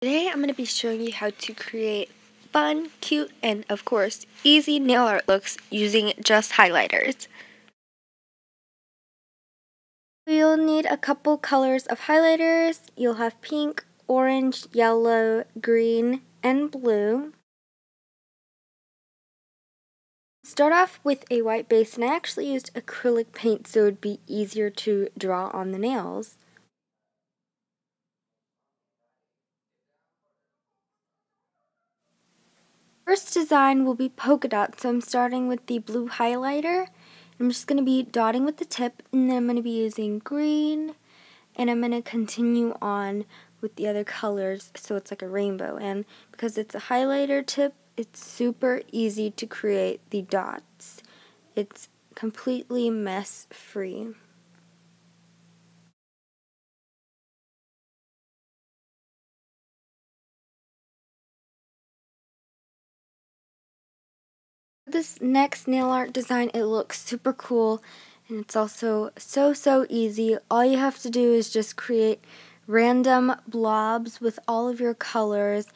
Today I'm going to be showing you how to create fun, cute, and of course easy nail art looks using just highlighters. You'll need a couple colors of highlighters. You'll have pink, orange, yellow, green, and blue. Start off with a white base and I actually used acrylic paint so it would be easier to draw on the nails. First design will be polka dots, so I'm starting with the blue highlighter. I'm just going to be dotting with the tip, and then I'm going to be using green, and I'm going to continue on with the other colors so it's like a rainbow. And because it's a highlighter tip, it's super easy to create the dots. It's completely mess This next nail art design, it looks super cool and it's also so, so easy. All you have to do is just create random blobs with all of your colors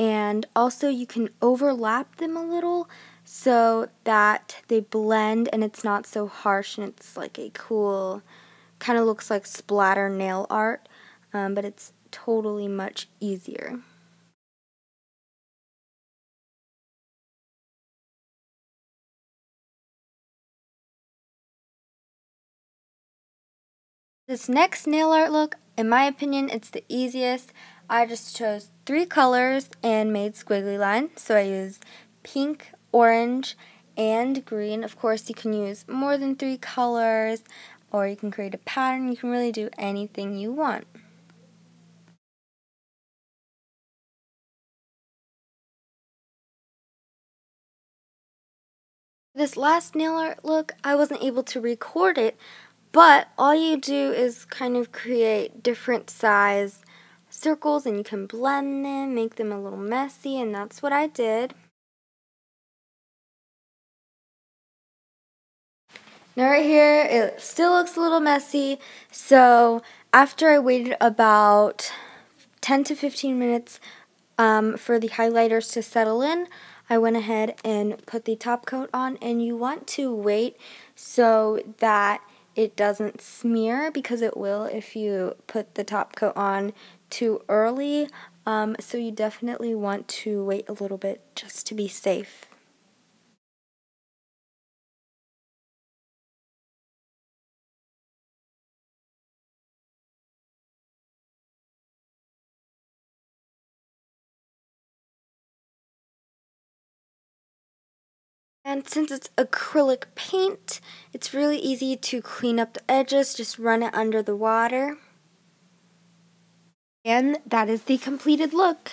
and also you can overlap them a little so that they blend and it's not so harsh and it's like a cool, kind of looks like splatter nail art, um, but it's totally much easier. This next nail art look, in my opinion, it's the easiest. I just chose three colors and made squiggly lines. So I used pink, orange, and green. Of course, you can use more than three colors, or you can create a pattern. You can really do anything you want. This last nail art look, I wasn't able to record it, but all you do is kind of create different size circles and you can blend them, make them a little messy, and that's what I did. Now right here, it still looks a little messy, so after I waited about 10 to 15 minutes um, for the highlighters to settle in, I went ahead and put the top coat on, and you want to wait so that it doesn't smear because it will if you put the top coat on too early. Um, so you definitely want to wait a little bit just to be safe. And since it's acrylic paint, it's really easy to clean up the edges. Just run it under the water. And that is the completed look.